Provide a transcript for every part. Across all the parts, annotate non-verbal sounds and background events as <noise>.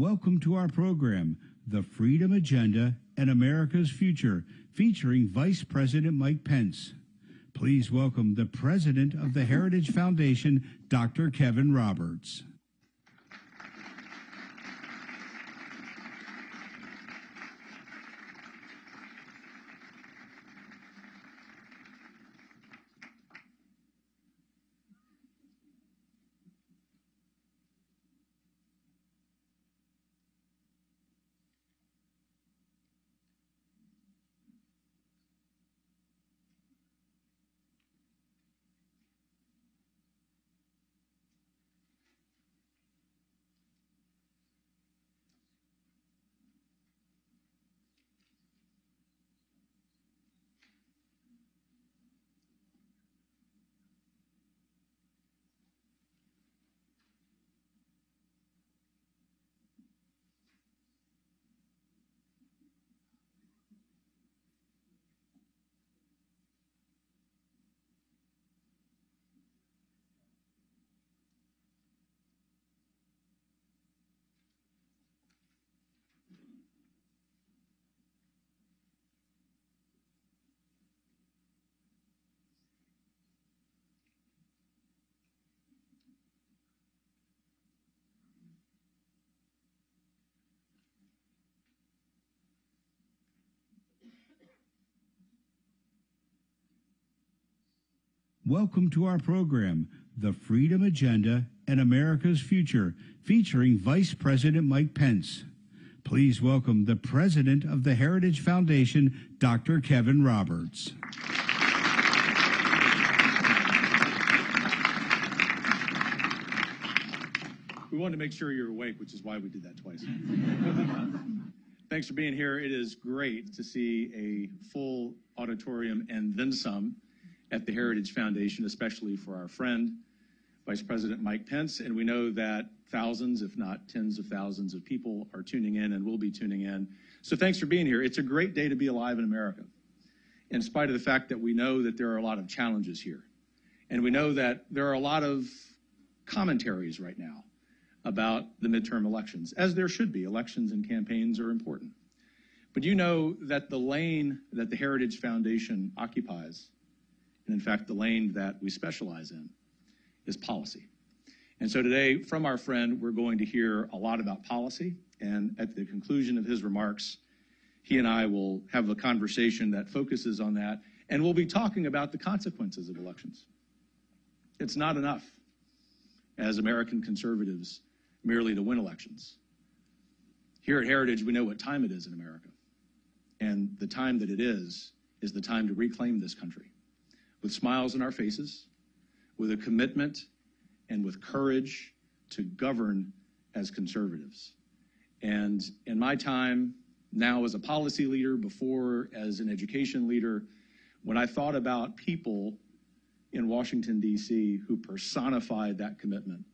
Welcome to our program, The Freedom Agenda and America's Future, featuring Vice President Mike Pence. Please welcome the President of the Heritage Foundation, Dr. Kevin Roberts. Welcome to our program, The Freedom Agenda and America's Future, featuring Vice President Mike Pence. Please welcome the President of the Heritage Foundation, Dr. Kevin Roberts. We wanted to make sure you're awake, which is why we did that twice. <laughs> Thanks for being here. It is great to see a full auditorium and then some at the Heritage Foundation, especially for our friend, Vice President Mike Pence. And we know that thousands, if not tens of thousands of people are tuning in and will be tuning in. So thanks for being here. It's a great day to be alive in America, in spite of the fact that we know that there are a lot of challenges here. And we know that there are a lot of commentaries right now about the midterm elections, as there should be. Elections and campaigns are important. But you know that the lane that the Heritage Foundation occupies and in fact, the lane that we specialize in is policy. And so today, from our friend, we're going to hear a lot about policy. And at the conclusion of his remarks, he and I will have a conversation that focuses on that. And we'll be talking about the consequences of elections. It's not enough as American conservatives merely to win elections. Here at Heritage, we know what time it is in America. And the time that it is, is the time to reclaim this country with smiles on our faces, with a commitment and with courage to govern as conservatives. And in my time, now as a policy leader, before as an education leader, when I thought about people in Washington, D.C., who personified that commitment,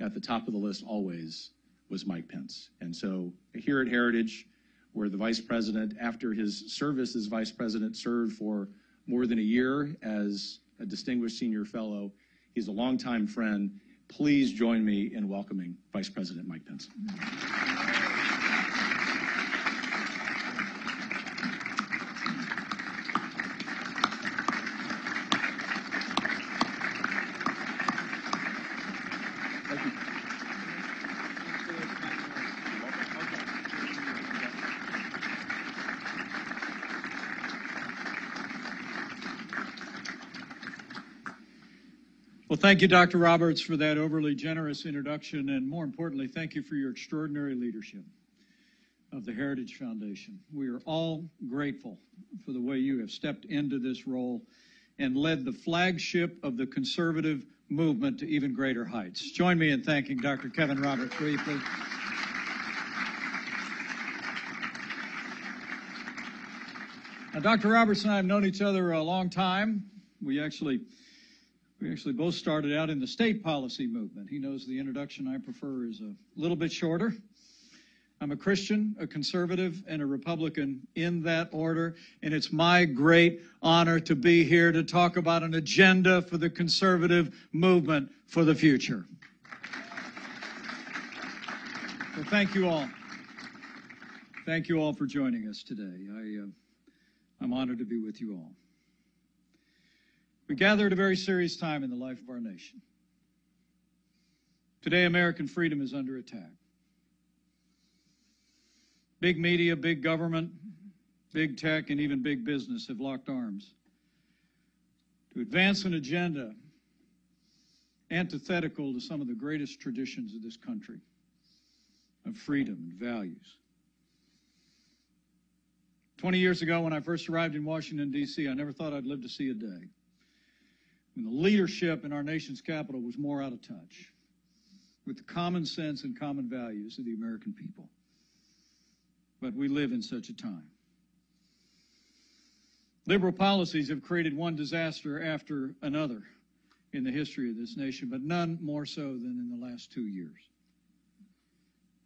at the top of the list always was Mike Pence. And so here at Heritage, where the vice president, after his service as vice president, served for more than a year as a distinguished senior fellow. He's a longtime friend. Please join me in welcoming Vice President Mike Pence. Thank you, Dr. Roberts, for that overly generous introduction. And more importantly, thank you for your extraordinary leadership of the Heritage Foundation. We are all grateful for the way you have stepped into this role and led the flagship of the conservative movement to even greater heights. Join me in thanking Dr. Kevin Roberts, will you please? Now, Dr. Roberts and I have known each other a long time. We actually we actually both started out in the state policy movement. He knows the introduction I prefer is a little bit shorter. I'm a Christian, a conservative, and a Republican in that order. And it's my great honor to be here to talk about an agenda for the conservative movement for the future. Thank you all. Thank you all for joining us today. I, uh, I'm honored to be with you all. We gather at a very serious time in the life of our nation. Today, American freedom is under attack. Big media, big government, big tech, and even big business have locked arms to advance an agenda antithetical to some of the greatest traditions of this country of freedom and values. 20 years ago, when I first arrived in Washington, D.C., I never thought I'd live to see a day when the leadership in our nation's capital was more out of touch with the common sense and common values of the American people. But we live in such a time. Liberal policies have created one disaster after another in the history of this nation, but none more so than in the last two years.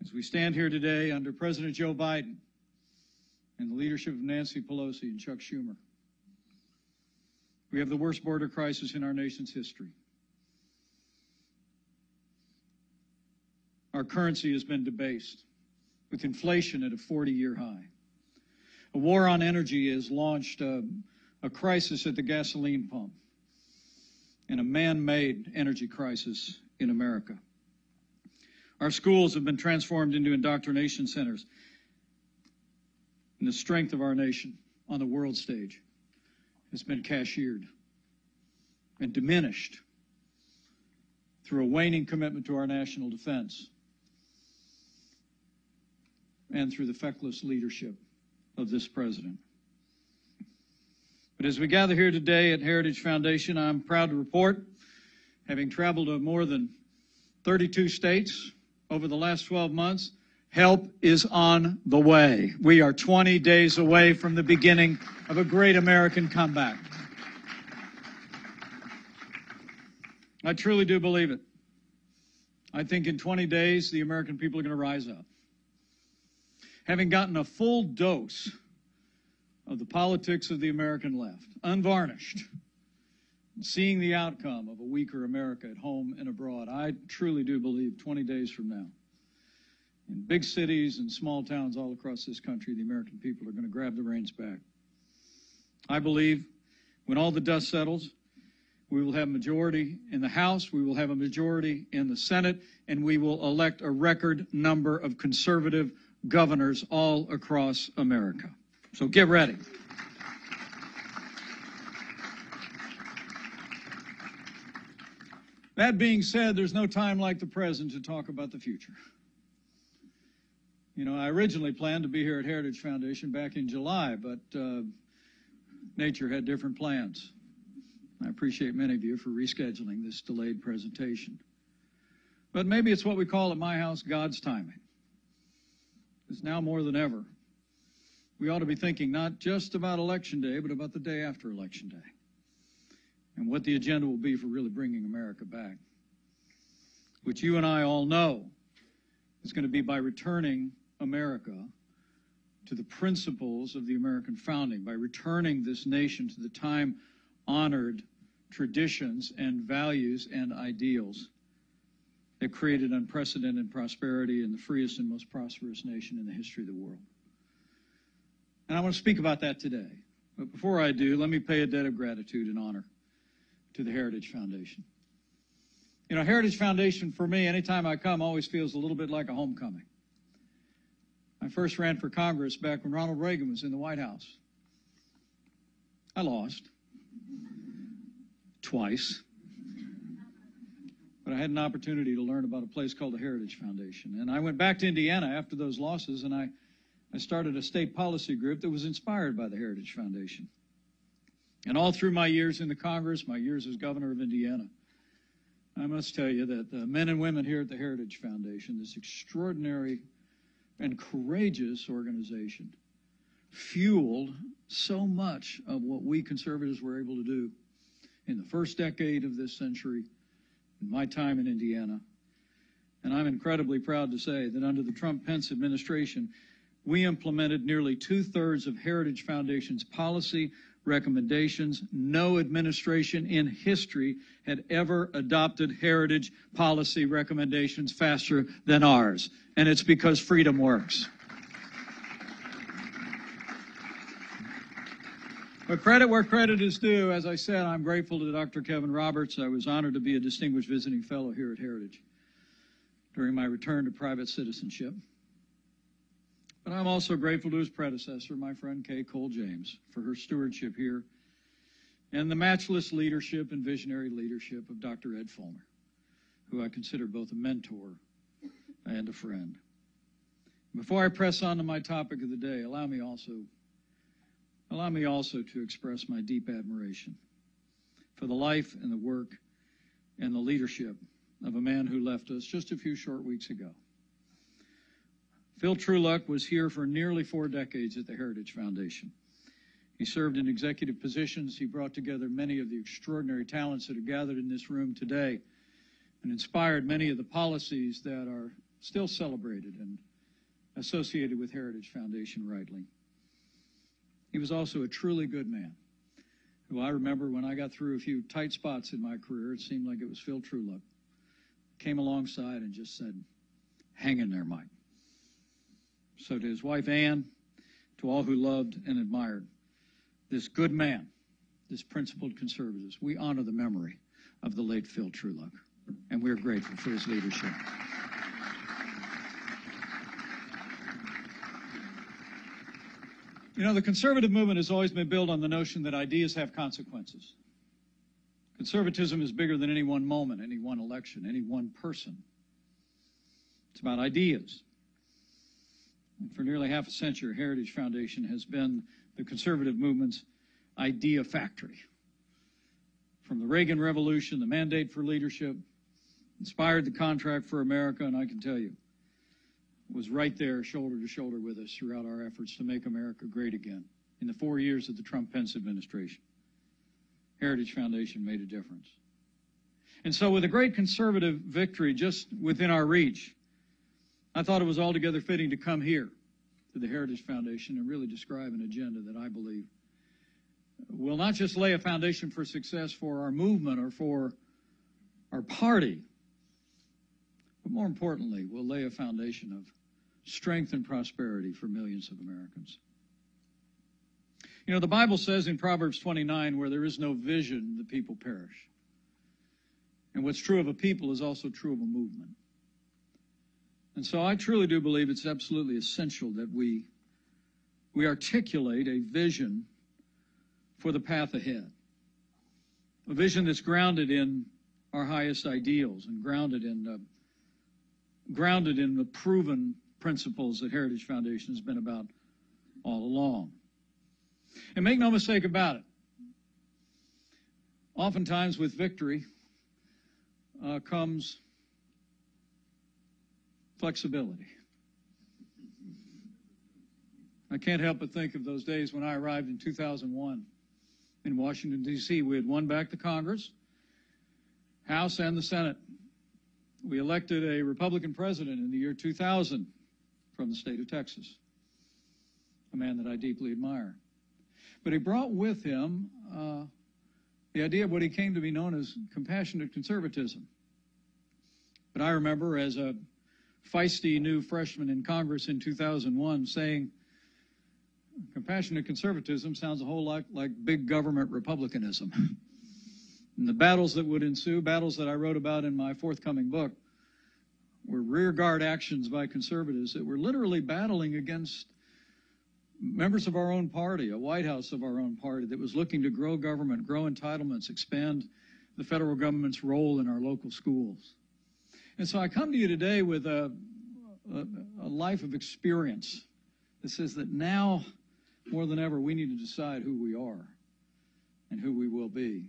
As we stand here today under President Joe Biden and the leadership of Nancy Pelosi and Chuck Schumer, we have the worst border crisis in our nation's history. Our currency has been debased with inflation at a 40 year high. A war on energy has launched a, a crisis at the gasoline pump and a man made energy crisis in America. Our schools have been transformed into indoctrination centers. And the strength of our nation on the world stage has been cashiered and diminished through a waning commitment to our national defense and through the feckless leadership of this president. But as we gather here today at Heritage Foundation, I'm proud to report, having traveled to more than 32 states over the last 12 months, help is on the way. We are 20 days away from the beginning of a great American comeback. I truly do believe it. I think in 20 days, the American people are going to rise up. Having gotten a full dose of the politics of the American left, unvarnished, seeing the outcome of a weaker America at home and abroad. I truly do believe 20 days from now, in big cities and small towns all across this country, the American people are going to grab the reins back. I believe when all the dust settles, we will have a majority in the House, we will have a majority in the Senate, and we will elect a record number of conservative governors all across America. So get ready. That being said, there's no time like the present to talk about the future. You know, I originally planned to be here at Heritage Foundation back in July, but uh, nature had different plans. I appreciate many of you for rescheduling this delayed presentation. But maybe it's what we call at my house God's timing. It's now more than ever we ought to be thinking not just about Election Day, but about the day after Election Day and what the agenda will be for really bringing America back, which you and I all know is going to be by returning America to the principles of the American founding, by returning this nation to the time honored traditions and values and ideals that created unprecedented prosperity in the freest and most prosperous nation in the history of the world. And I want to speak about that today. But before I do, let me pay a debt of gratitude and honor to the Heritage Foundation. You know, Heritage Foundation for me, anytime I come, always feels a little bit like a homecoming. I first ran for Congress back when Ronald Reagan was in the White House. I lost twice. But I had an opportunity to learn about a place called the Heritage Foundation. And I went back to Indiana after those losses and I I started a state policy group that was inspired by the Heritage Foundation. And all through my years in the Congress, my years as governor of Indiana, I must tell you that the men and women here at the Heritage Foundation, this extraordinary and courageous organization, fueled so much of what we conservatives were able to do in the first decade of this century, in my time in Indiana. And I'm incredibly proud to say that under the Trump Pence administration, we implemented nearly two thirds of Heritage Foundation's policy, recommendations. No administration in history had ever adopted heritage policy recommendations faster than ours. And it's because freedom works. But credit where credit is due. As I said, I'm grateful to Dr. Kevin Roberts. I was honored to be a distinguished visiting fellow here at Heritage during my return to private citizenship. But I'm also grateful to his predecessor, my friend Kay Cole James, for her stewardship here and the matchless leadership and visionary leadership of Dr. Ed Feulner, who I consider both a mentor and a friend. Before I press on to my topic of the day, allow me also allow me also to express my deep admiration for the life and the work and the leadership of a man who left us just a few short weeks ago. Phil Truluck was here for nearly four decades at the Heritage Foundation. He served in executive positions. He brought together many of the extraordinary talents that are gathered in this room today and inspired many of the policies that are still celebrated and associated with Heritage Foundation rightly. He was also a truly good man who I remember when I got through a few tight spots in my career, it seemed like it was Phil Truluck. Came alongside and just said, Hang in there, Mike. So to his wife Anne, to all who loved and admired this good man, this principled conservative, we honor the memory of the late Phil Truluck, and we're grateful for his leadership. You know, the conservative movement has always been built on the notion that ideas have consequences. Conservatism is bigger than any one moment, any one election, any one person. It's about ideas. For nearly half a century, Heritage Foundation has been the conservative movement's idea factory. From the Reagan Revolution, the mandate for leadership, inspired the contract for America, and I can tell you, was right there shoulder to shoulder with us throughout our efforts to make America great again in the four years of the Trump Pence administration. Heritage Foundation made a difference. And so, with a great conservative victory just within our reach, I thought it was altogether fitting to come here to the Heritage Foundation and really describe an agenda that I believe will not just lay a foundation for success for our movement or for our party, but more importantly, will lay a foundation of strength and prosperity for millions of Americans. You know, the Bible says in Proverbs 29, where there is no vision, the people perish. And what's true of a people is also true of a movement. And so I truly do believe it's absolutely essential that we, we articulate a vision for the path ahead. A vision that's grounded in our highest ideals and grounded in, uh, grounded in the proven principles that Heritage Foundation has been about all along. And make no mistake about it, oftentimes with victory uh, comes flexibility. I can't help but think of those days when I arrived in 2001 in Washington, D.C. We had won back the Congress, House, and the Senate. We elected a Republican president in the year 2000 from the state of Texas, a man that I deeply admire. But he brought with him uh, the idea of what he came to be known as compassionate conservatism. But I remember as a feisty new freshman in Congress in 2001 saying, compassionate conservatism sounds a whole lot like big government republicanism. and the battles that would ensue, battles that I wrote about in my forthcoming book, were rearguard actions by conservatives that were literally battling against members of our own party, a White House of our own party that was looking to grow government, grow entitlements, expand the federal government's role in our local schools. And so I come to you today with a, a, a life of experience that says that now, more than ever, we need to decide who we are and who we will be.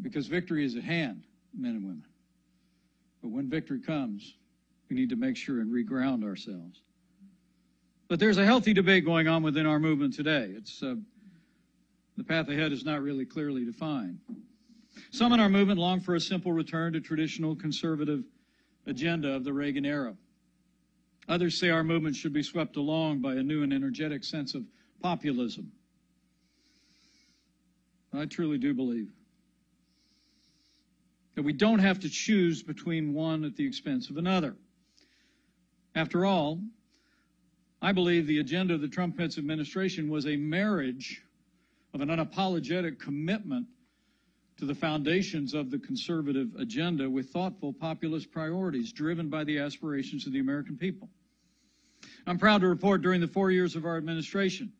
Because victory is at hand, men and women. But when victory comes, we need to make sure and reground ourselves. But there's a healthy debate going on within our movement today. It's uh, the path ahead is not really clearly defined. Some in our movement long for a simple return to traditional conservative agenda of the Reagan era. Others say our movement should be swept along by a new and energetic sense of populism. I truly do believe that we don't have to choose between one at the expense of another. After all, I believe the agenda of the Trump administration was a marriage of an unapologetic commitment to the foundations of the conservative agenda with thoughtful populist priorities driven by the aspirations of the American people. I'm proud to report during the four years of our administration,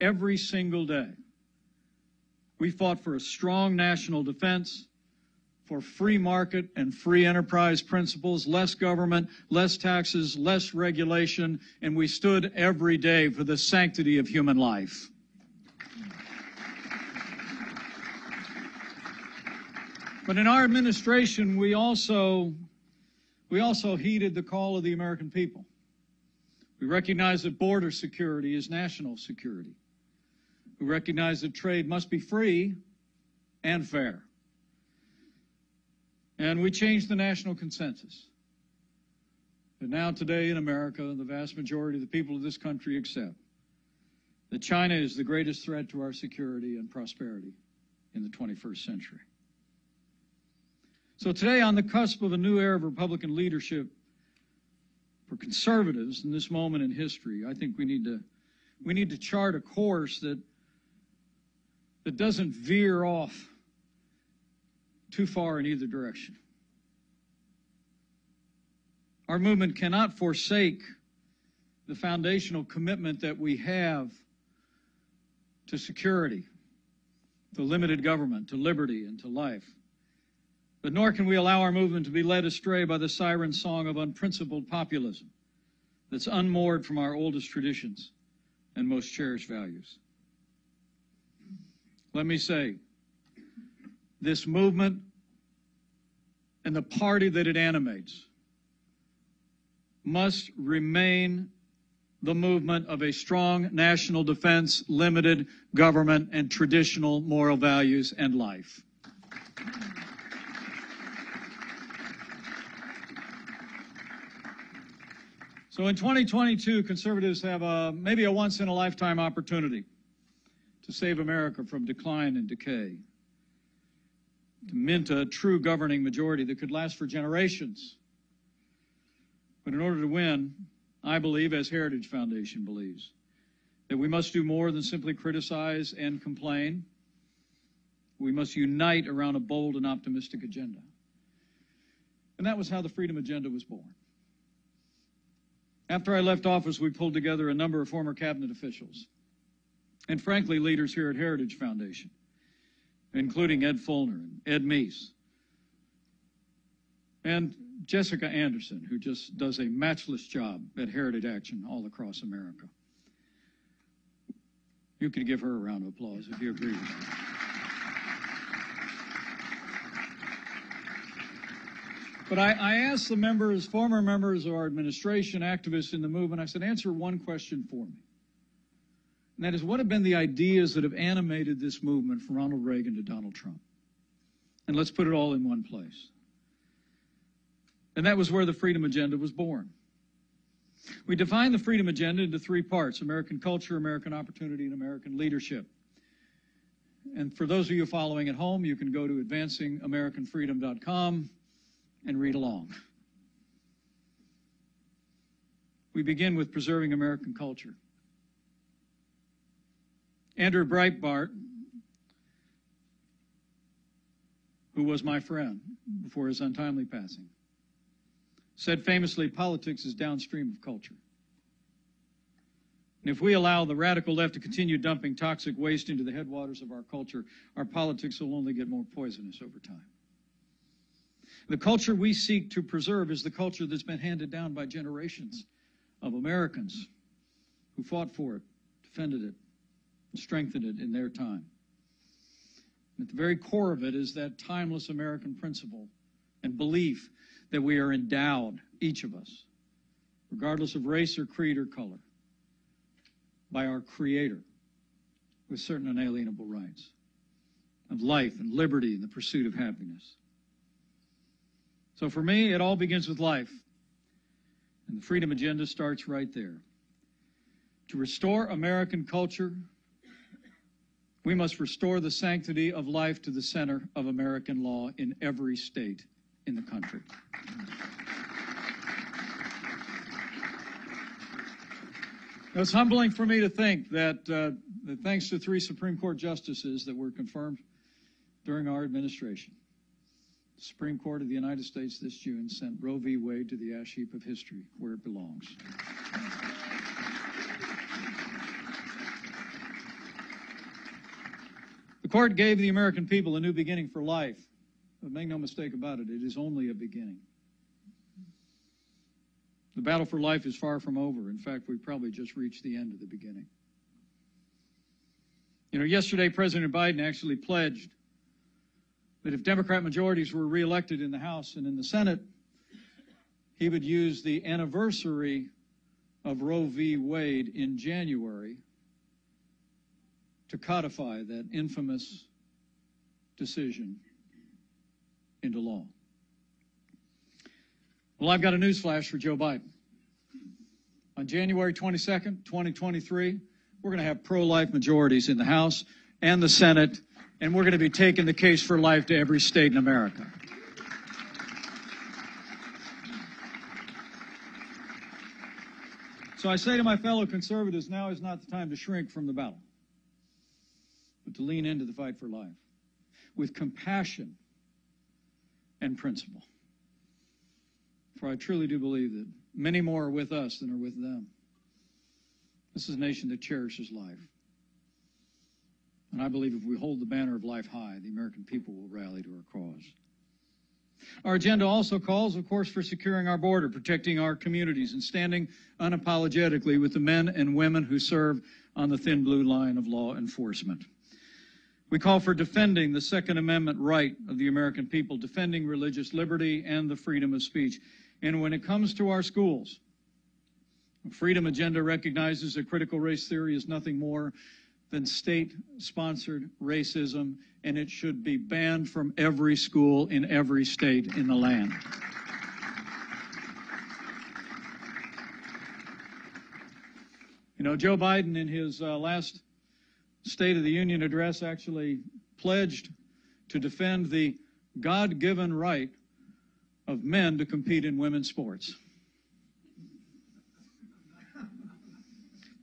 every single day, we fought for a strong national defense, for free market and free enterprise principles, less government, less taxes, less regulation, and we stood every day for the sanctity of human life. But in our administration, we also, we also heeded the call of the American people. We recognize that border security is national security. We recognize that trade must be free and fair. And we changed the national consensus. And now, today in America, the vast majority of the people of this country accept that China is the greatest threat to our security and prosperity in the 21st century. So, today, on the cusp of a new era of Republican leadership for conservatives in this moment in history, I think we need to, we need to chart a course that, that doesn't veer off too far in either direction. Our movement cannot forsake the foundational commitment that we have to security, to limited government, to liberty, and to life. But nor can we allow our movement to be led astray by the siren song of unprincipled populism that's unmoored from our oldest traditions and most cherished values. Let me say, this movement and the party that it animates must remain the movement of a strong national defense, limited government, and traditional moral values and life. So in 2022, conservatives have a, maybe a once in a lifetime opportunity to save America from decline and decay to mint a true governing majority that could last for generations. But in order to win, I believe, as Heritage Foundation believes, that we must do more than simply criticize and complain. We must unite around a bold and optimistic agenda. And that was how the Freedom Agenda was born. After I left office, we pulled together a number of former cabinet officials and, frankly, leaders here at Heritage Foundation including Ed Feulner and Ed Meese, and Jessica Anderson, who just does a matchless job at Heritage Action all across America. You could give her a round of applause if you agree with me. But I, I, asked the members, former members of our administration, activists in the movement, I said, answer one question for me. And that is what have been the ideas that have animated this movement from Ronald Reagan to Donald Trump? And let's put it all in one place. And that was where the Freedom Agenda was born. We defined the Freedom Agenda into three parts American culture, American opportunity, and American leadership. And for those of you following at home, you can go to advancingamericanfreedom.com and read along. We begin with preserving American culture. Andrew Breitbart, who was my friend before his untimely passing, said famously politics is downstream of culture. And if we allow the radical left to continue dumping toxic waste into the headwaters of our culture, our politics will only get more poisonous over time. The culture we seek to preserve is the culture that's been handed down by generations of Americans who fought for it, defended it, and strengthen it in their time. At the very core of it is that timeless American principle and belief that we are endowed, each of us, regardless of race or creed or color, by our Creator with certain unalienable rights of life and liberty and the pursuit of happiness. So for me, it all begins with life. And the Freedom Agenda starts right there. To restore American culture We must restore the sanctity of life to the center of American law in every state in the country. It's humbling for me to think that, uh, that thanks to three Supreme Court justices that were confirmed during our administration, the Supreme Court of the United States this June sent Roe v. Wade to the ash heap of history where it belongs. The court gave the American people a new beginning for life. But make no mistake about it, it is only a beginning. The battle for life is far from over. In fact, we've probably just reached the end of the beginning. You know, yesterday President Biden actually pledged that if Democrat majorities were reelected in the House and in the Senate, he would use the anniversary of Roe v. Wade in January to codify that infamous decision into law. Well, I've got a news flash for Joe Biden. On January 22nd, 2023, we're going to have pro life majorities in the House and the Senate, and we're going to be taking the case for life to every state in America. So I say to my fellow conservatives, now is not the time to shrink from the battle, but to lean into the fight for life with compassion and principle. For I truly do believe that many more are with us than are with them. This is a nation that cherishes life. And I believe if we hold the banner of life high, the American people will rally to our cause. Our agenda also calls, of course, for securing our border, protecting our communities, and standing unapologetically with the men and women who serve on the thin blue line of law enforcement. We call for defending the Second Amendment right of the American people, defending religious liberty and the freedom of speech. And when it comes to our schools, the Freedom Agenda recognizes that critical race theory is nothing more than state sponsored racism, and it should be banned from every school in every state in the land. You know, Joe Biden, in his uh, last State of the Union address, actually pledged to defend the God given right of men to compete in women's sports.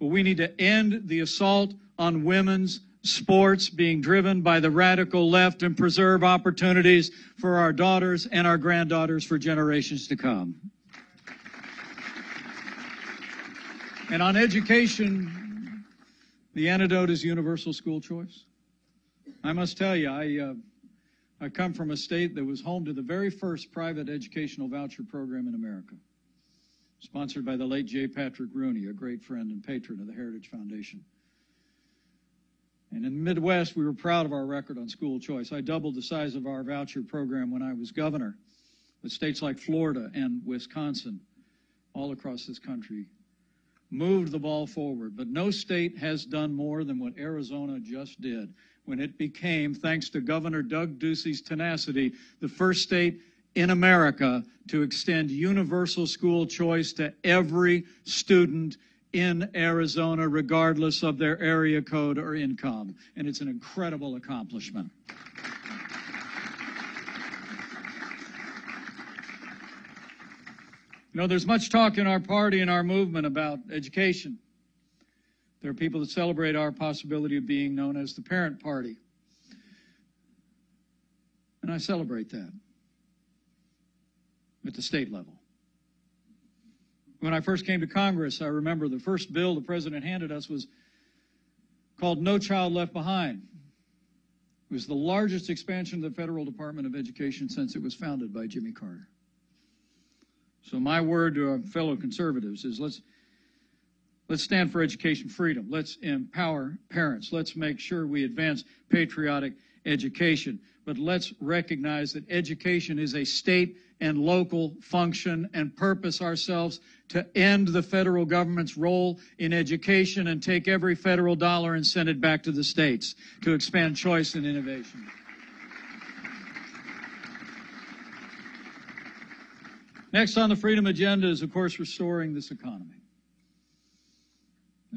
We need to end the assault on women's sports being driven by the radical left and preserve opportunities for our daughters and our granddaughters for generations to come. And on education, the antidote is universal school choice. I must tell you, I, uh, I come from a state that was home to the very first private educational voucher program in America, sponsored by the late J. Patrick Rooney, a great friend and patron of the Heritage Foundation. And in the Midwest, we were proud of our record on school choice. I doubled the size of our voucher program when I was governor, with states like Florida and Wisconsin, all across this country, moved the ball forward. But no state has done more than what Arizona just did when it became, thanks to Governor Doug Ducey's tenacity, the first state in America to extend universal school choice to every student in Arizona, regardless of their area code or income. And it's an incredible accomplishment. You know, there's much talk in our party and our movement about education. There are people that celebrate our possibility of being known as the parent party. And I celebrate that at the state level. When I first came to Congress, I remember the first bill the president handed us was called No Child Left Behind. It was the largest expansion of the federal Department of Education since it was founded by Jimmy Carter. So my word to our fellow conservatives is let's let's stand for education freedom. Let's empower parents. Let's make sure we advance patriotic education. But let's recognize that education is a state and local function and purpose ourselves to end the federal government's role in education and take every federal dollar and send it back to the states to expand choice and innovation. Next on the freedom agenda is, of course, restoring this economy.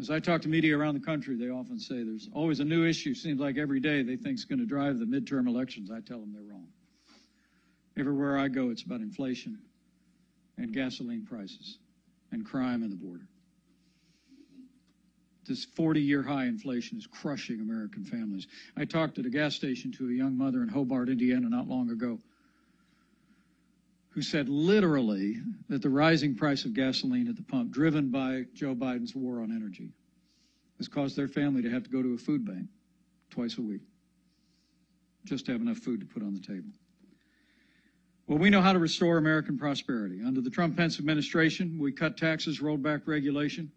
As I talk to media around the country, they often say there's always a new issue, seems like every day they think is going to drive the midterm elections. I tell them they're wrong. Everywhere I go, it's about inflation and gasoline prices and crime and the border. This 40 year high inflation is crushing American families. I talked at a gas station to a young mother in Hobart, Indiana, not long ago, who said literally that the rising price of gasoline at the pump, driven by Joe Biden's war on energy, has caused their family to have to go to a food bank twice a week just to have enough food to put on the table. Well, we know how to restore American prosperity. Under the Trump Pence administration, we cut taxes, rolled back regulation.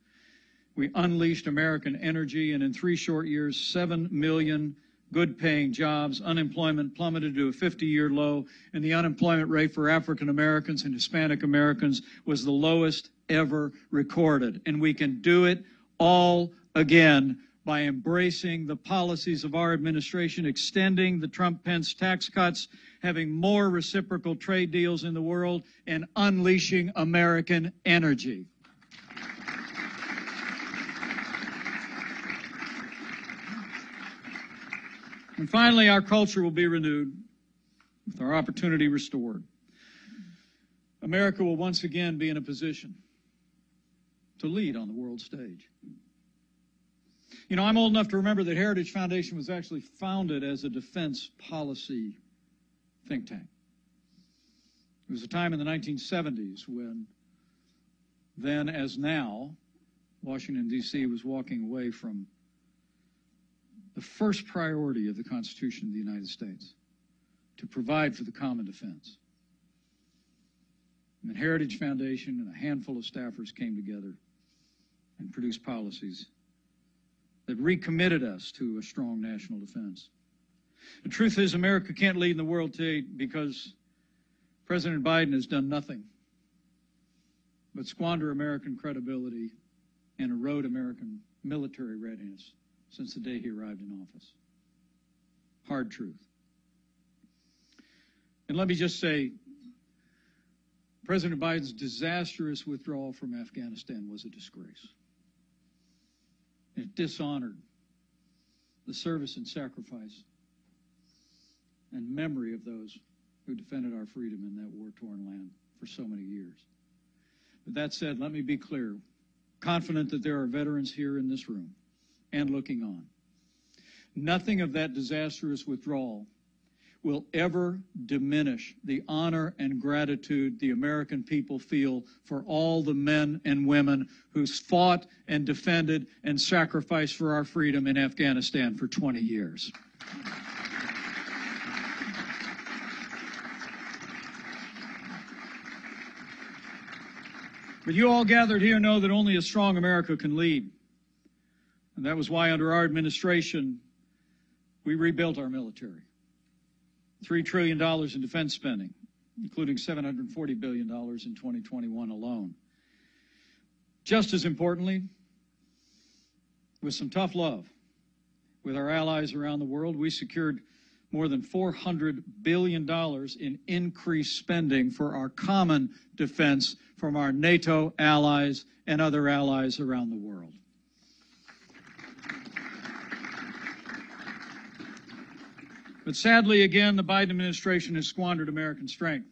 We unleashed American energy, and in three short years, 7 million good paying jobs. Unemployment plummeted to a 50 year low, and the unemployment rate for African Americans and Hispanic Americans was the lowest ever recorded. And we can do it all again by embracing the policies of our administration, extending the Trump Pence tax cuts, having more reciprocal trade deals in the world, and unleashing American energy. And finally, our culture will be renewed with our opportunity restored. America will once again be in a position to lead on the world stage. You know, I'm old enough to remember that Heritage Foundation was actually founded as a defense policy think tank. It was a time in the 1970s when, then as now, Washington, D.C. was walking away from the first priority of the Constitution of the United States to provide for the common defense. And the Heritage Foundation and a handful of staffers came together and produced policies that recommitted us to a strong national defense. The truth is, America can't lead in the world today because President Biden has done nothing but squander American credibility and erode American military readiness since the day he arrived in office. Hard truth. And let me just say President Biden's disastrous withdrawal from Afghanistan was a disgrace. It dishonored the service and sacrifice and memory of those who defended our freedom in that war torn land for so many years. But that said, let me be clear confident that there are veterans here in this room and looking on. Nothing of that disastrous withdrawal will ever diminish the honor and gratitude the American people feel for all the men and women who fought and defended and sacrificed for our freedom in Afghanistan for 20 years. But you all gathered here know that only a strong America can lead. And that was why, under our administration, we rebuilt our military. $3 trillion in defense spending, including $740 billion in 2021 alone. Just as importantly, with some tough love with our allies around the world, we secured more than $400 billion in increased spending for our common defense from our NATO allies and other allies around the world. But sadly, again, the Biden administration has squandered American strength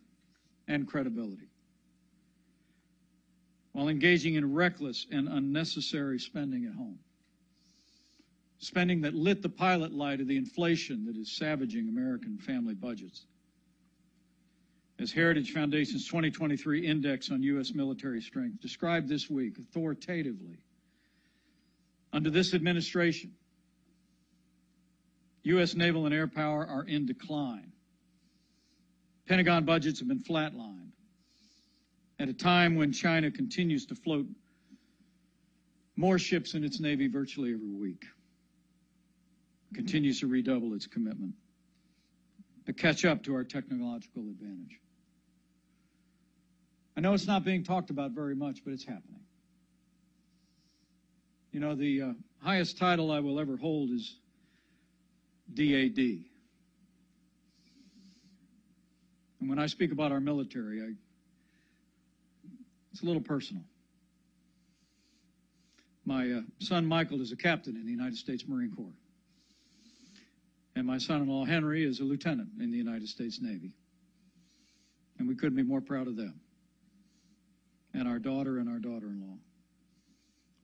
and credibility while engaging in reckless and unnecessary spending at home. Spending that lit the pilot light of the inflation that is savaging American family budgets. As Heritage Foundation's 2023 Index on U.S. Military Strength described this week authoritatively, under this administration, U.S. naval and air power are in decline. Pentagon budgets have been flatlined at a time when China continues to float more ships in its Navy virtually every week, continues to redouble its commitment to catch up to our technological advantage. I know it's not being talked about very much, but it's happening. You know, the uh, highest title I will ever hold is DAD. And when I speak about our military, I, it's a little personal. My uh, son Michael is a captain in the United States Marine Corps. And my son in law Henry is a lieutenant in the United States Navy. And we couldn't be more proud of them. And our daughter and our daughter in law.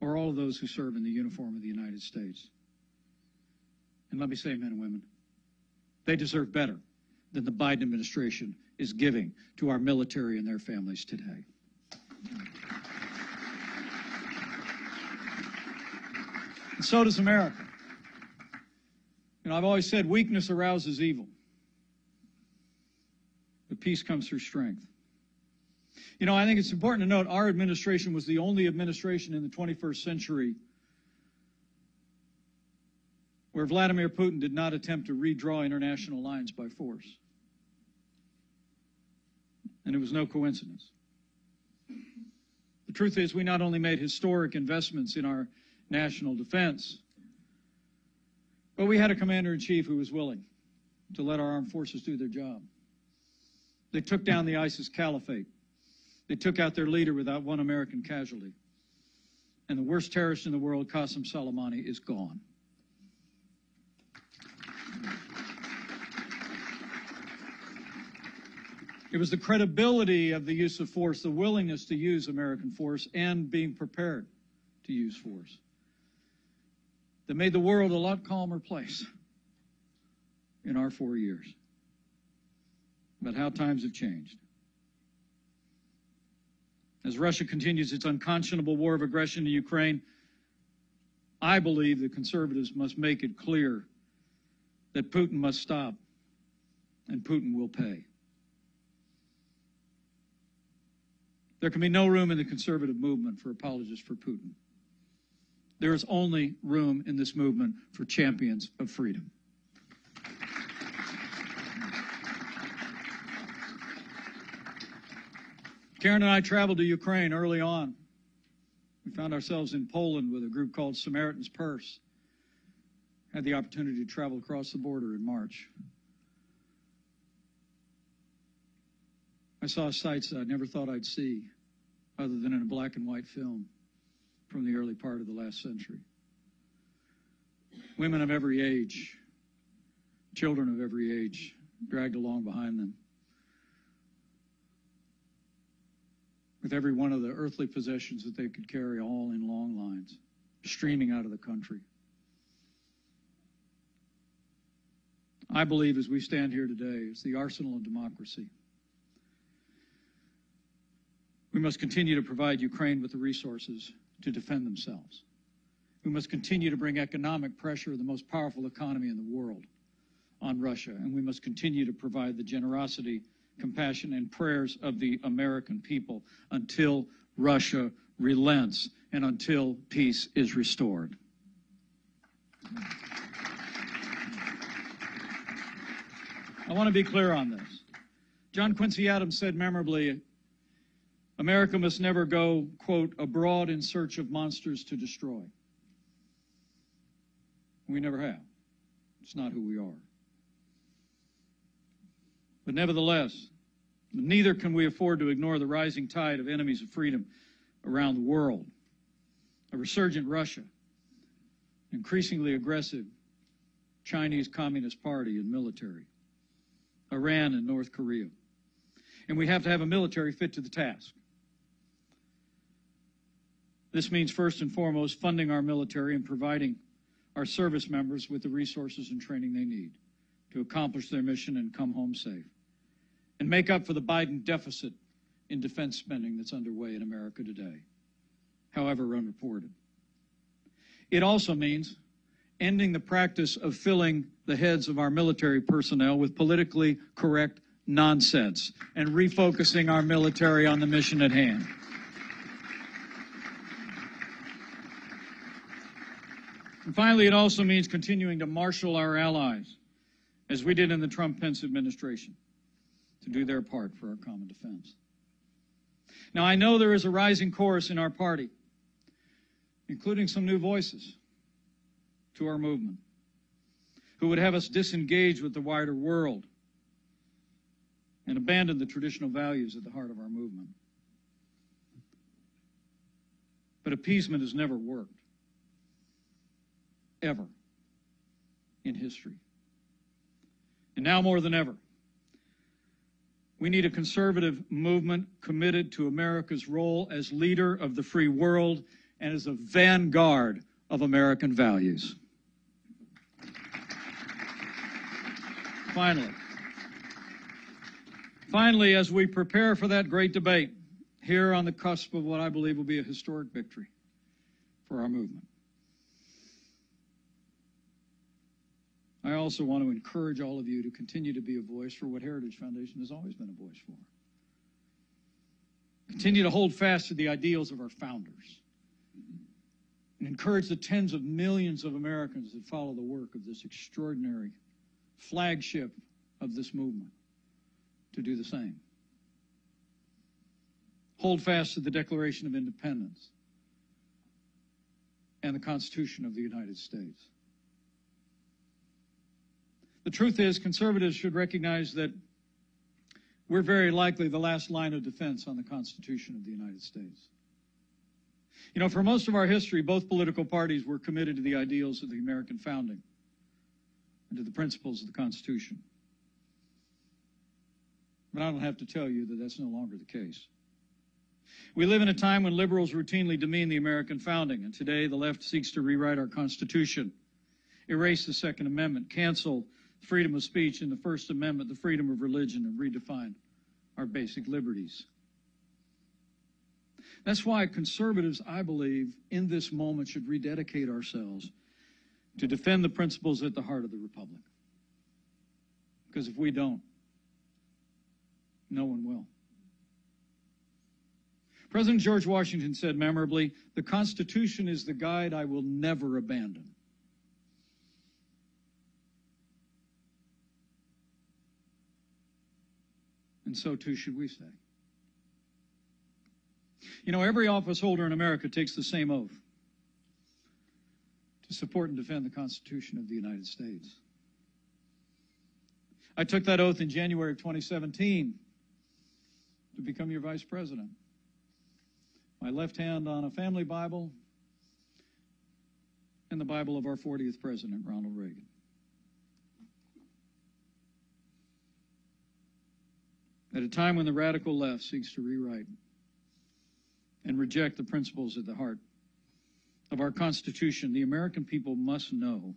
Or all of those who serve in the uniform of the United States. And let me say, men and women, they deserve better than the Biden administration is giving to our military and their families today. And so does America. You know, I've always said weakness arouses evil, but peace comes through strength. You know, I think it's important to note our administration was the only administration in the 21st century where Vladimir Putin did not attempt to redraw international lines by force. And it was no coincidence. The truth is, we not only made historic investments in our national defense, but we had a commander in chief who was willing to let our armed forces do their job. They took down the ISIS caliphate. They took out their leader without one American casualty. And the worst terrorist in the world, Qasem Soleimani, is gone. It was the credibility of the use of force, the willingness to use American force, and being prepared to use force that made the world a lot calmer place in our four years. But how times have changed. As Russia continues its unconscionable war of aggression to Ukraine, I believe the conservatives must make it clear that Putin must stop and Putin will pay. There can be no room in the conservative movement for apologists for Putin. There is only room in this movement for champions of freedom. Karen and I traveled to Ukraine early on. We found ourselves in Poland with a group called Samaritan's Purse. Had the opportunity to travel across the border in March. I saw sights that I never thought I'd see, other than in a black and white film from the early part of the last century. Women of every age, children of every age, dragged along behind them. With every one of the earthly possessions that they could carry, all in long lines, streaming out of the country. I believe as we stand here today, it's the arsenal of democracy. We must continue to provide Ukraine with the resources to defend themselves. We must continue to bring economic pressure, the most powerful economy in the world, on Russia. And we must continue to provide the generosity, compassion, and prayers of the American people until Russia relents and until peace is restored. I want to be clear on this. John Quincy Adams said memorably America must never go, quote, abroad in search of monsters to destroy. We never have. It's not who we are. But nevertheless, neither can we afford to ignore the rising tide of enemies of freedom around the world. A resurgent Russia, increasingly aggressive Chinese Communist Party and military, Iran and North Korea. And we have to have a military fit to the task. This means, first and foremost, funding our military and providing our service members with the resources and training they need to accomplish their mission and come home safe, and make up for the Biden deficit in defense spending that's underway in America today, however unreported. It also means ending the practice of filling the heads of our military personnel with politically correct nonsense and refocusing our military on the mission at hand. And finally, it also means continuing to marshal our allies, as we did in the Trump Pence administration, to do their part for our common defense. Now, I know there is a rising chorus in our party, including some new voices to our movement, who would have us disengage with the wider world and abandon the traditional values at the heart of our movement. But appeasement has never worked. Ever in history. And now more than ever, we need a conservative movement committed to America's role as leader of the free world and as a vanguard of American values. Finally, finally, as we prepare for that great debate, here on the cusp of what I believe will be a historic victory for our movement. I also want to encourage all of you to continue to be a voice for what Heritage Foundation has always been a voice for. Continue to hold fast to the ideals of our founders and encourage the tens of millions of Americans that follow the work of this extraordinary flagship of this movement to do the same. Hold fast to the Declaration of Independence and the Constitution of the United States. The truth is, conservatives should recognize that we're very likely the last line of defense on the Constitution of the United States. You know, for most of our history, both political parties were committed to the ideals of the American founding and to the principles of the Constitution. But I don't have to tell you that that's no longer the case. We live in a time when liberals routinely demean the American founding, and today the left seeks to rewrite our Constitution, erase the Second Amendment, cancel freedom of speech in the First Amendment, the freedom of religion, and redefine our basic liberties. That's why conservatives, I believe, in this moment should rededicate ourselves to defend the principles at the heart of the Republic. Because if we don't, no one will. President George Washington said memorably, The Constitution is the guide I will never abandon. And so too should we say. You know, every office holder in America takes the same oath to support and defend the Constitution of the United States. I took that oath in January of 2017 to become your vice president. My left hand on a family Bible and the Bible of our 40th president, Ronald Reagan. At a time when the radical left seeks to rewrite and reject the principles at the heart of our Constitution, the American people must know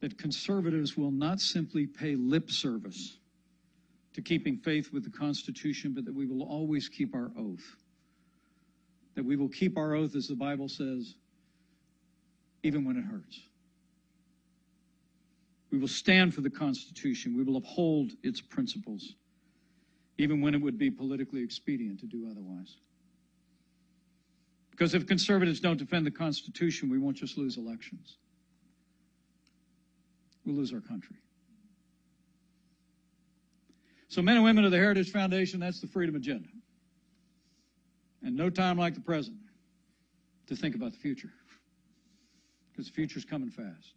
that conservatives will not simply pay lip service to keeping faith with the Constitution, but that we will always keep our oath. That we will keep our oath, as the Bible says, even when it hurts. We will stand for the Constitution. We will uphold its principles even when it would be politically expedient to do otherwise. Because if conservatives don't defend the Constitution, we won't just lose elections, we'll lose our country. So, men and women of the Heritage Foundation, that's the freedom agenda. And no time like the present to think about the future. Because the future's coming fast.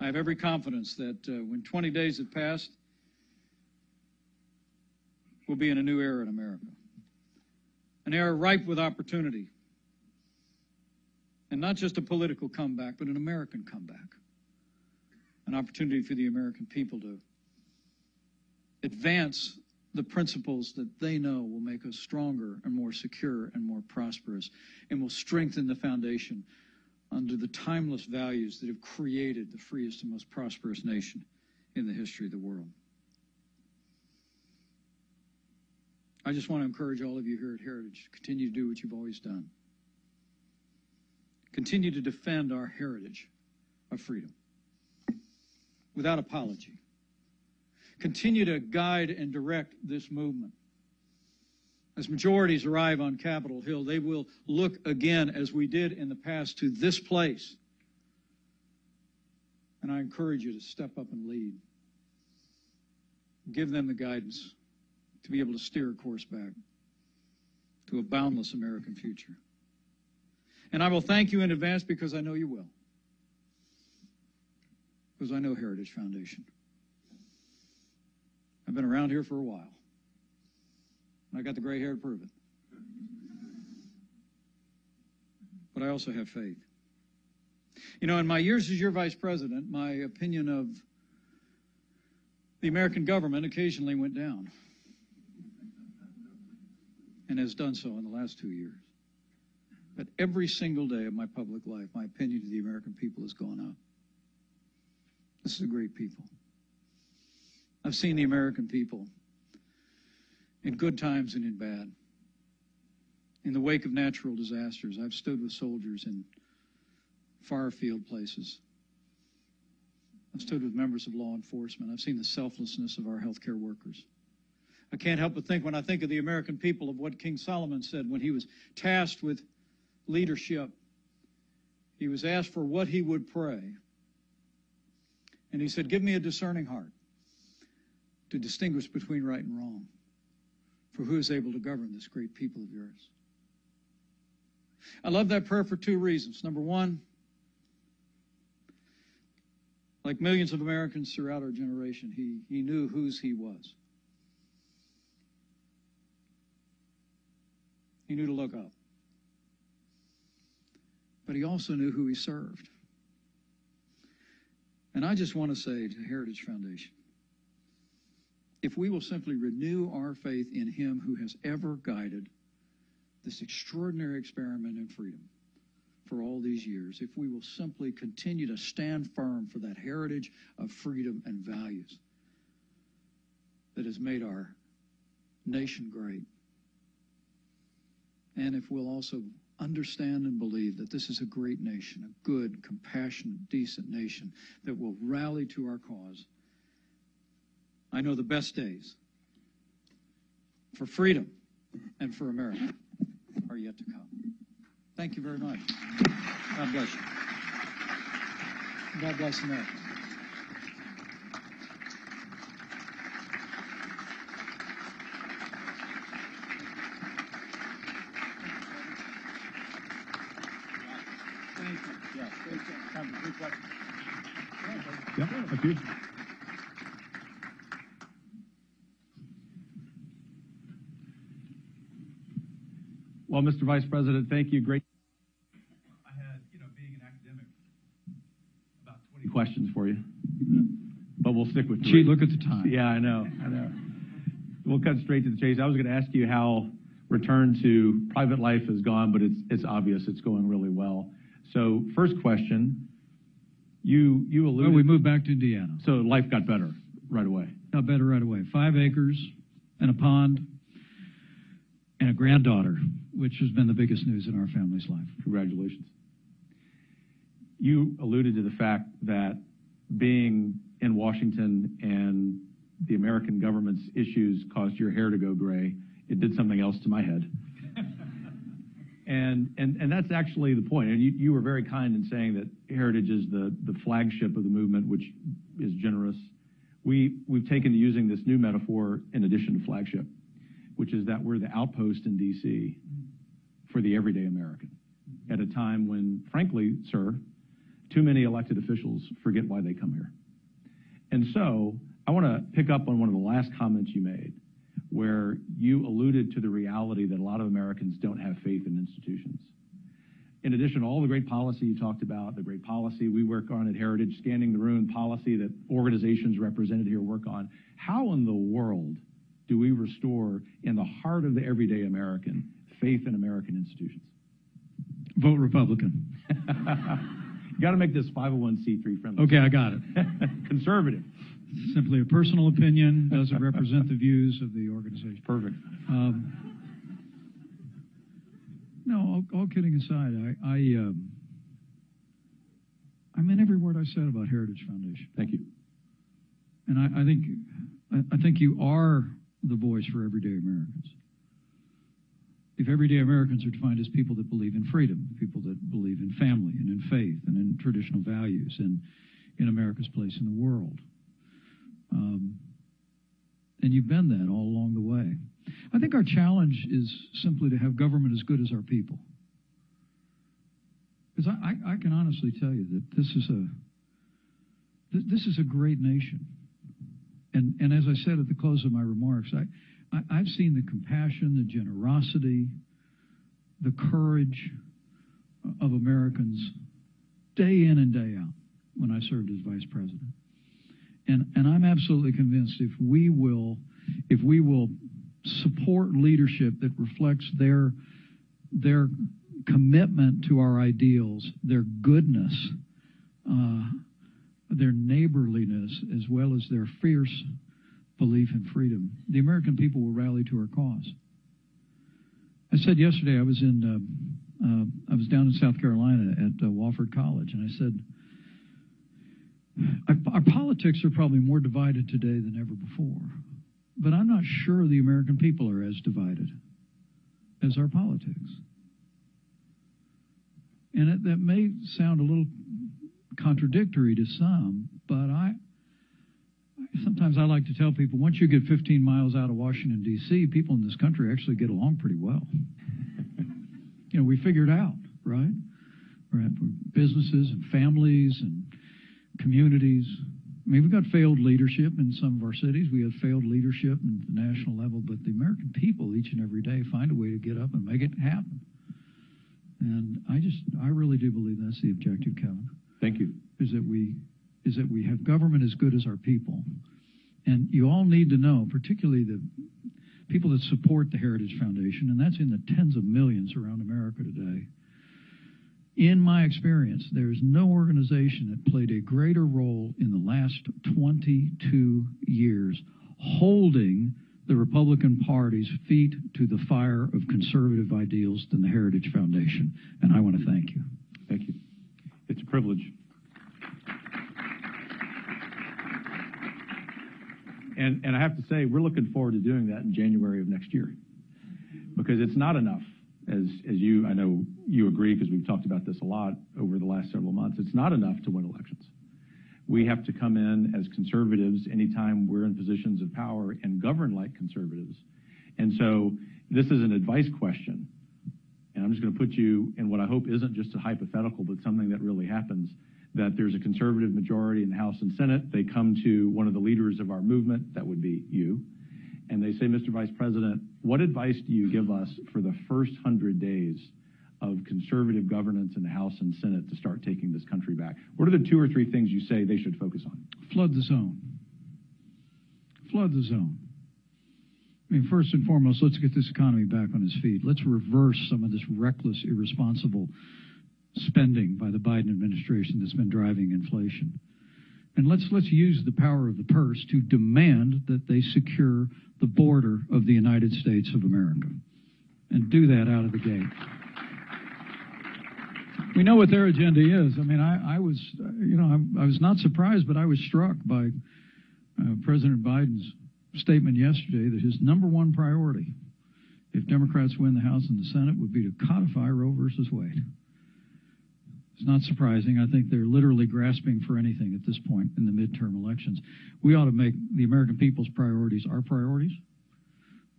I have every confidence that uh, when 20 days have passed, will be in a new era in America. An era ripe with opportunity. And not just a political comeback, but an American comeback. An opportunity for the American people to advance the principles that they know will make us stronger and more secure and more prosperous and will strengthen the foundation under the timeless values that have created the freest and most prosperous nation in the history of the world. I just want to encourage all of you here at Heritage to continue to do what you've always done. Continue to defend our heritage of freedom without apology. Continue to guide and direct this movement. As majorities arrive on Capitol Hill, they will look again, as we did in the past, to this place. And I encourage you to step up and lead. Give them the guidance to be able to steer a course back to a boundless American future. And I will thank you in advance because I know you will. Because I know Heritage Foundation. I've been around here for a while. And I got the gray hair to prove it. But I also have faith. You know, in my years as your vice president, my opinion of the American government occasionally went down and has done so in the last two years. But every single day of my public life, my opinion of the American people has gone up. This is a great people. I've seen the American people in good times and in bad. In the wake of natural disasters, I've stood with soldiers in far field places. I've stood with members of law enforcement. I've seen the selflessness of our healthcare workers. I can't help but think when I think of the American people of what King Solomon said when he was tasked with leadership. He was asked for what he would pray. And he said, Give me a discerning heart to distinguish between right and wrong. For who is able to govern this great people of yours? I love that prayer for two reasons. Number one, like millions of Americans throughout our generation, he, he knew whose he was. Knew to look up. But he also knew who he served. And I just want to say to Heritage Foundation if we will simply renew our faith in him who has ever guided this extraordinary experiment in freedom for all these years, if we will simply continue to stand firm for that heritage of freedom and values that has made our nation great, and if we'll also understand and believe that this is a great nation, a good, compassionate, decent nation that will rally to our cause. I know the best days for freedom and for America are yet to come. Thank you very much. God bless you. God bless America. Thank you. Yeah, great job. Time for three questions. Yep. Well, Mr. Vice President, thank you. Great. I had, you know, being an academic, about 20 questions for you, but we'll stick with Gee, look at the time. Yeah, I know, I know. We'll cut straight to the chase. I was going to ask you how return to private life has gone, but it's it's obvious it's going really well. So, first question, you you alluded. Well, we moved back to Indiana. So life got better right away. Got better right away. Five acres and a pond and a granddaughter, which has been the biggest news in our family's life. Congratulations. You alluded to the fact that being in Washington and the American government's issues caused your hair to go gray. It did something else to my head. <laughs> and, and, and that's actually the point. And you, you were very kind in saying that Heritage is the, the flagship of the movement, which is generous. We, we've taken to using this new metaphor in addition to flagship, which is that we're the outpost in D.C. for the everyday American at a time when, frankly, sir, too many elected officials forget why they come here. And so I want to pick up on one of the last comments you made, where you alluded to the reality that a lot of Americans don't have faith in institutions. In addition to all the great policy you talked about, the great policy we work on at Heritage, scanning the room policy that organizations represented here work on, how in the world do we restore in the heart of the everyday American faith in American institutions? Vote Republican. <laughs> you got to make this 501c3 friendly. Okay, I got it. <laughs> Conservative. Simply a personal opinion, doesn't represent the views of the organization. Perfect. Um, no, all, all kidding aside, I, I, um, I meant every word I said about Heritage Foundation. Thank you. And I, I think, I, I think you are the voice for everyday Americans. If everyday Americans are defined as people that believe in freedom, people that believe in family and in faith and in traditional values and in America's place in the world. And you've been that all along the way. I think our challenge is simply to have government as good as our people. Because I, I, I can honestly tell you that this is a th- this is a great nation. And and as I said at the close of my remarks, I, I I've seen the compassion, the generosity, the courage of Americans day in and day out when I served as vice president. And, and I'm absolutely convinced if we will, if we will support leadership that reflects their, their commitment to our ideals, their goodness, uh, their neighborliness, as well as their fierce belief in freedom, the American people will rally to our cause. I said yesterday I was in, uh, uh, I was down in South Carolina at uh, Wofford College, and I said, our, our politics are probably more divided today than ever before, but I'm not sure the American people are as divided as our politics. And it, that may sound a little contradictory to some, but I sometimes I like to tell people once you get 15 miles out of Washington D.C., people in this country actually get along pretty well. <laughs> you know, we figured out, right? Right, businesses and families and communities. I mean, we've got failed leadership in some of our cities. We have failed leadership at the national level, but the American people each and every day find a way to get up and make it happen. And I just, I really do believe that's the objective, Kevin. Thank you. Is that we, is that we have government as good as our people. And you all need to know, particularly the people that support the Heritage Foundation, and that's in the tens of millions around America today. In my experience, there is no organization that played a greater role in the last 22 years holding the Republican Party's feet to the fire of conservative ideals than the Heritage Foundation. And I want to thank you. Thank you. It's a privilege. And, and I have to say, we're looking forward to doing that in January of next year because it's not enough, as, as you, I know you agree because we've talked about this a lot over the last several months. It's not enough to win elections. We have to come in as conservatives anytime we're in positions of power and govern like conservatives. And so this is an advice question. And I'm just going to put you in what I hope isn't just a hypothetical, but something that really happens that there's a conservative majority in the House and Senate. They come to one of the leaders of our movement, that would be you, and they say, Mr. Vice President, what advice do you give us for the first hundred days of conservative governance in the House and Senate to start taking this country back? What are the two or three things you say they should focus on? Flood the zone. Flood the zone. I mean, first and foremost, let's get this economy back on its feet. Let's reverse some of this reckless, irresponsible spending by the Biden administration that's been driving inflation. And let's let's use the power of the purse to demand that they secure the border of the United States of America. And do that out of the gate. We know what their agenda is. I mean, I, I was, you know, I, I, was not surprised, but I was struck by uh, President Biden's statement yesterday that his number one priority, if Democrats win the House and the Senate, would be to codify Roe versus Wade. It's not surprising. I think they're literally grasping for anything at this point in the midterm elections. We ought to make the American people's priorities our priorities.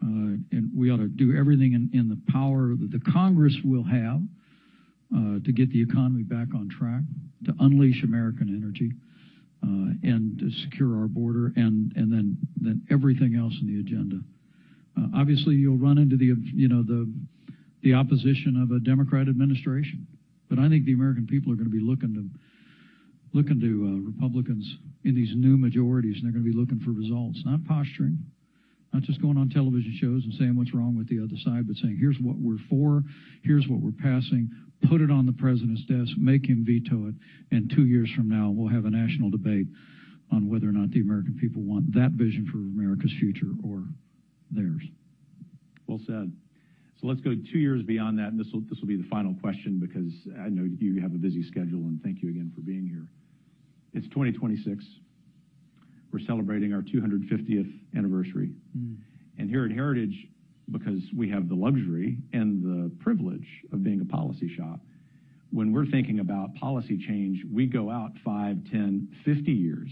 Uh, and we ought to do everything in, in the power that the Congress will have to get the economy back on track, to unleash American energy, uh, and to secure our border, and and then then everything else in the agenda. Uh, obviously, you'll run into the you know the the opposition of a Democrat administration. But I think the American people are going to be looking to looking to uh, Republicans in these new majorities, and they're going to be looking for results, not posturing, not just going on television shows and saying what's wrong with the other side, but saying here's what we're for, here's what we're passing, put it on the president's desk, make him veto it, and two years from now we'll have a national debate on whether or not the American people want that vision for America's future or theirs. Well said. So let's go two years beyond that, and this will this will be the final question because I know you have a busy schedule, and thank you again for being here. It's 2026. We're celebrating our 250th anniversary, mm. and here at Heritage, because we have the luxury and the privilege of being a policy shop, when we're thinking about policy change, we go out 5, 10, 50 years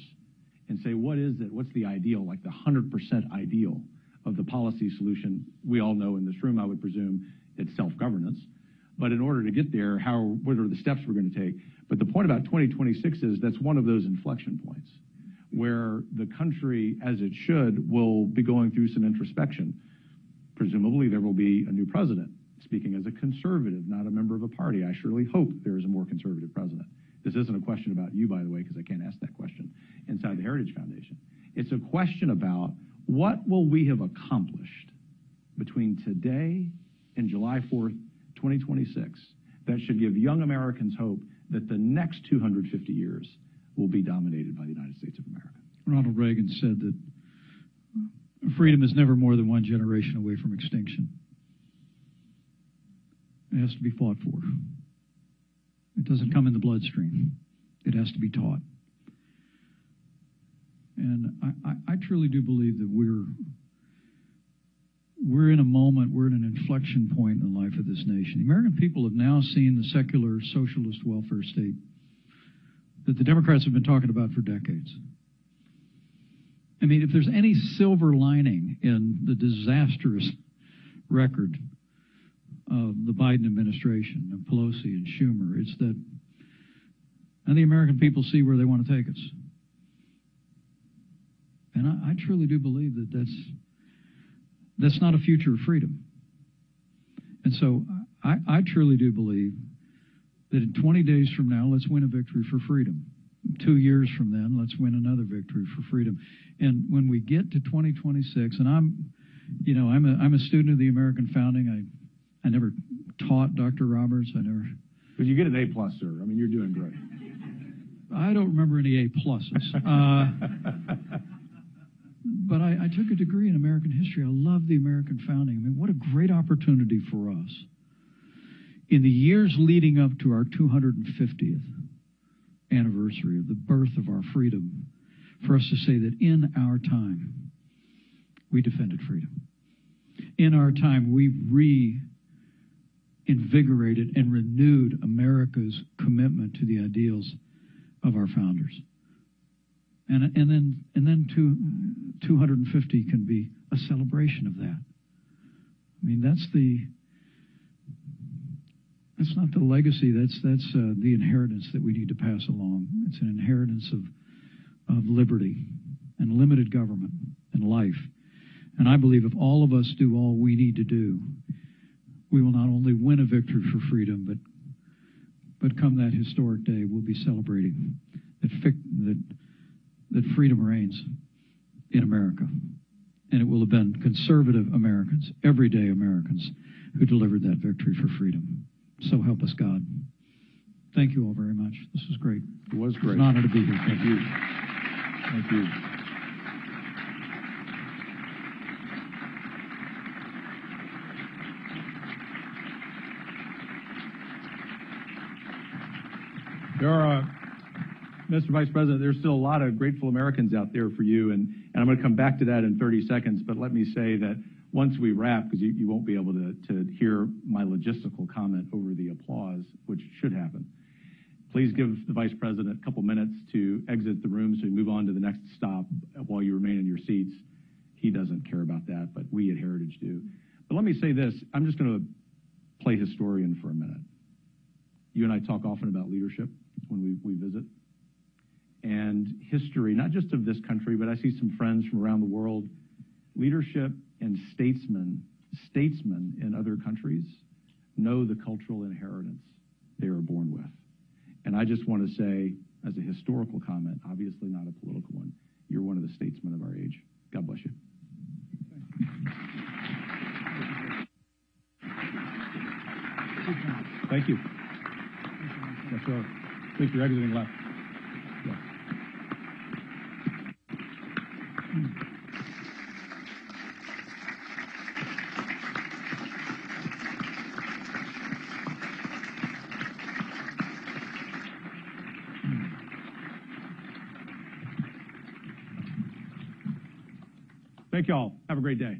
and say, what is it? What's the ideal, like the 100% ideal? of the policy solution. We all know in this room, I would presume, it's self-governance. But in order to get there, how, what are the steps we're going to take? But the point about 2026 is that's one of those inflection points where the country, as it should, will be going through some introspection. Presumably, there will be a new president. Speaking as a conservative, not a member of a party, I surely hope there is a more conservative president This isn't a question about you, by the way, because I can't ask that question inside the Heritage Foundation. It's a question about what will we have accomplished between today and July 4th, 2026, that should give young Americans hope that the next 250 years will be dominated by the United States of America. Ronald Reagan said that freedom is never more than one generation away from extinction. It has to be fought for. It doesn't come in the bloodstream. It has to be taught. And I, I, I truly do believe that we're we're in a moment, we're in an inflection point in the life of this nation. The American people have now seen the secular socialist welfare state that the Democrats have been talking about for decades. I mean, if there's any silver lining in the disastrous record of the Biden administration, and Pelosi and Schumer, it's that and the American people see where they want to take us. And I, I truly do believe that that's that's not a future of freedom. And so I, I truly do believe that in 20 days from now, let's win a victory for freedom. Two years from then, let's win another victory for freedom. And when we get to 2026, and I'm, you know, I'm a, I'm a student of the American founding. I, I never taught Dr. Roberts. I never. But you get an A plus, sir. I mean, you're doing great. I don't remember any A pluses. Uh, but I, I, took a degree in American history. I love the American founding. I mean, what a great opportunity for us. In the years leading up to our 250th anniversary of the birth of our freedom, for us to say that in our time, we defended freedom. In our time, we reinvigorated and renewed America's commitment to the ideals of our founders. And, and then, and then two, 250 can be a celebration of that. I mean, that's the, that's not the legacy. That's, that's uh, the inheritance that we need to pass along. It's an inheritance of, of liberty and limited government and life. And I believe if all of us do all we need to do, we will not only win a victory for freedom, but, but come that historic day, we'll be celebrating that, that that freedom reigns in America. And it will have been conservative Americans, everyday Americans, who delivered that victory for freedom. So help us God. Thank you all very much. This was great. It was great. It's an honor to be here. Thank you. Thank you. There are, uh, Mr. Vice President, there's still a lot of grateful Americans out there for you, and, and I'm going to come back to that in 30 seconds. But let me say that once we wrap, because you, won't be able to, hear my logistical comment over the applause, which should happen. Please give the Vice President a couple minutes to exit the room so we move on to the next stop while you remain in your seats. He doesn't care about that, but we at Heritage do. But let me say this I'm just going to play historian for a minute. You and I talk often about leadership when we visit and history, not just of this country, but I see some friends from around the world, leadership and statesmen, statesmen in other countries know the cultural inheritance they are born with. And I just want to say, as a historical comment, obviously not a political one, you're one of the statesmen of our age. God bless you. Thank you. Thank you for exiting left. Yeah. Thank you all. Have a great day.